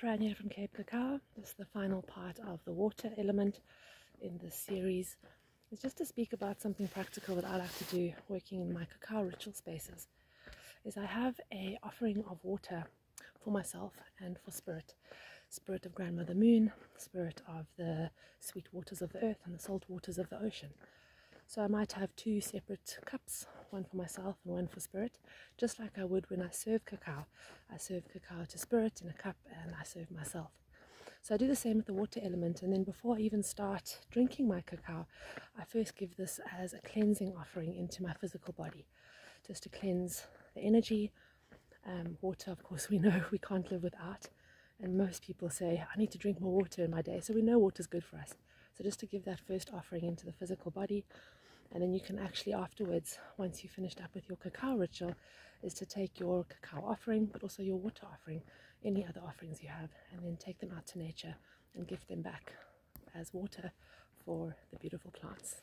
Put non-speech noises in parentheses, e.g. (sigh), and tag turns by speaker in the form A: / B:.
A: Here from Cape Cacao. This is the final part of the water element in this series. It's just to speak about something practical that I like to do working in my cacao ritual spaces. Is I have a offering of water for myself and for spirit. Spirit of Grandmother Moon, spirit of the sweet waters of the earth and the salt waters of the ocean. So I might have two separate cups, one for myself and one for spirit, just like I would when I serve cacao. I serve cacao to spirit in a cup and I serve myself. So I do the same with the water element, and then before I even start drinking my cacao, I first give this as a cleansing offering into my physical body, just to cleanse the energy. Um, water, of course, (laughs) we know we can't live without, and most people say, I need to drink more water in my day, so we know water is good for us. So just to give that first offering into the physical body, and then you can actually afterwards once you've finished up with your cacao ritual is to take your cacao offering but also your water offering any other offerings you have and then take them out to nature and give them back as water for the beautiful plants